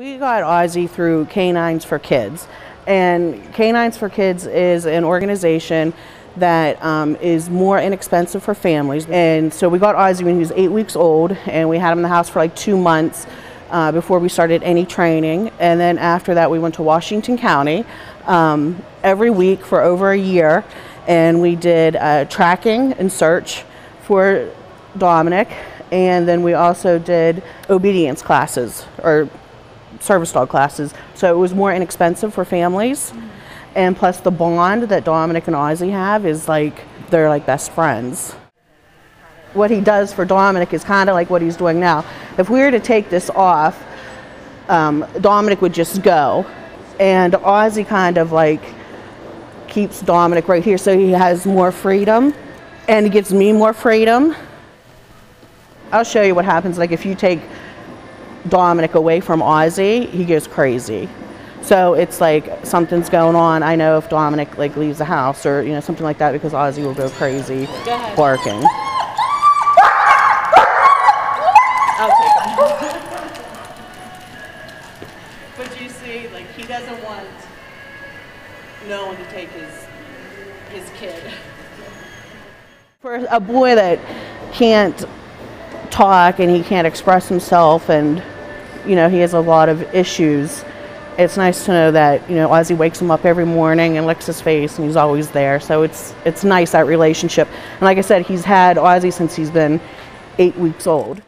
We got Ozzie through Canines for Kids. And Canines for Kids is an organization that um, is more inexpensive for families. And so we got Ozzie when he was eight weeks old, and we had him in the house for like two months uh, before we started any training. And then after that, we went to Washington County um, every week for over a year, and we did uh, tracking and search for Dominic. And then we also did obedience classes or service dog classes. So it was more inexpensive for families. And plus the bond that Dominic and Ozzie have is like they're like best friends. What he does for Dominic is kind of like what he's doing now. If we were to take this off, um, Dominic would just go. And Ozzie kind of like keeps Dominic right here so he has more freedom and it gives me more freedom. I'll show you what happens like if you take Dominic away from Ozzie, he goes crazy. So it's like something's going on. I know if Dominic like leaves the house or you know something like that because Ozzie will go crazy go barking. I'll take him. but you see, like he doesn't want no one to take his his kid. For a boy that can't talk and he can't express himself and you know he has a lot of issues. It's nice to know that you know Ozzie wakes him up every morning and licks his face and he's always there. So it's it's nice that relationship. And like I said he's had Ozzie since he's been eight weeks old